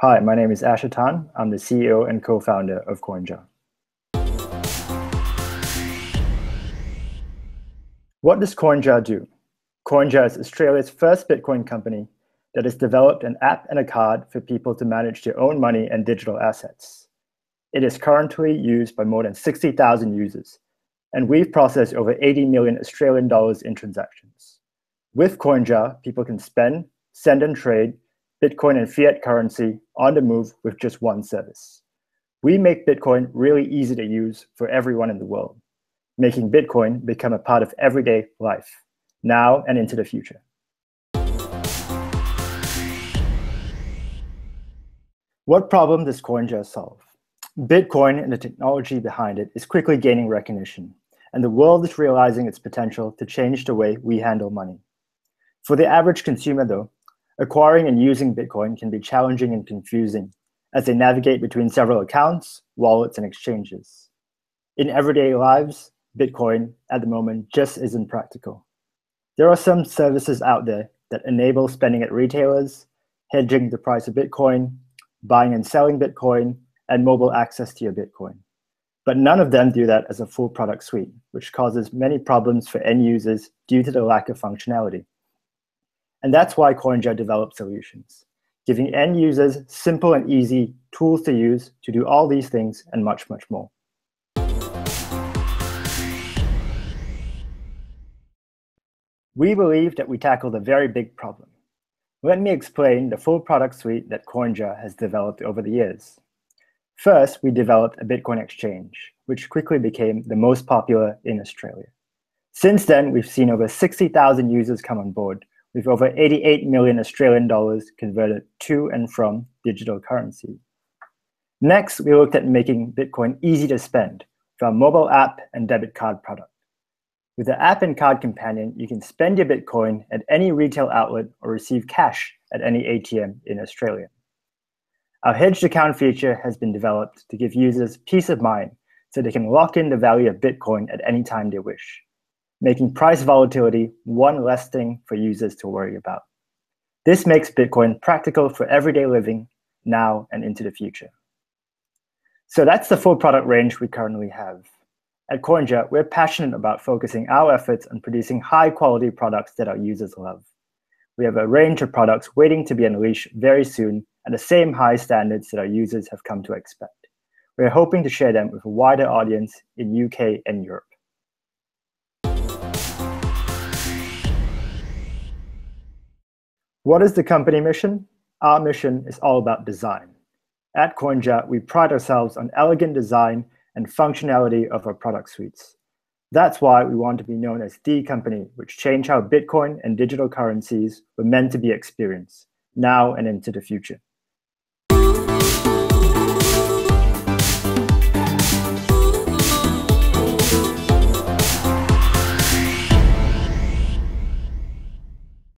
Hi, my name is Asher Tan. I'm the CEO and co-founder of CoinJar. What does CoinJar do? CoinJar is Australia's first Bitcoin company that has developed an app and a card for people to manage their own money and digital assets. It is currently used by more than 60,000 users, and we've processed over 80 million Australian dollars in transactions. With CoinJar, people can spend, send and trade Bitcoin and fiat currency on the move with just one service. We make Bitcoin really easy to use for everyone in the world, making Bitcoin become a part of everyday life, now and into the future. What problem does CoinJar solve? Bitcoin and the technology behind it is quickly gaining recognition, and the world is realizing its potential to change the way we handle money. For the average consumer, though, Acquiring and using Bitcoin can be challenging and confusing as they navigate between several accounts, wallets, and exchanges. In everyday lives, Bitcoin at the moment just isn't practical. There are some services out there that enable spending at retailers, hedging the price of Bitcoin, buying and selling Bitcoin, and mobile access to your Bitcoin. But none of them do that as a full product suite, which causes many problems for end users due to the lack of functionality. And that's why CoinJar developed solutions, giving end users simple and easy tools to use to do all these things and much, much more. We believe that we tackled a very big problem. Let me explain the full product suite that CoinJar has developed over the years. First, we developed a Bitcoin exchange, which quickly became the most popular in Australia. Since then, we've seen over 60,000 users come on board, with over 88 million Australian dollars converted to and from digital currency. Next, we looked at making Bitcoin easy to spend with our mobile app and debit card product. With the app and card companion, you can spend your Bitcoin at any retail outlet or receive cash at any ATM in Australia. Our hedged account feature has been developed to give users peace of mind so they can lock in the value of Bitcoin at any time they wish making price volatility one less thing for users to worry about. This makes Bitcoin practical for everyday living now and into the future. So that's the full product range we currently have. At CoinJar, we're passionate about focusing our efforts on producing high quality products that our users love. We have a range of products waiting to be unleashed very soon at the same high standards that our users have come to expect. We're hoping to share them with a wider audience in UK and Europe. What is the company mission? Our mission is all about design. At CoinJar, we pride ourselves on elegant design and functionality of our product suites. That's why we want to be known as the company which changed how Bitcoin and digital currencies were meant to be experienced, now and into the future.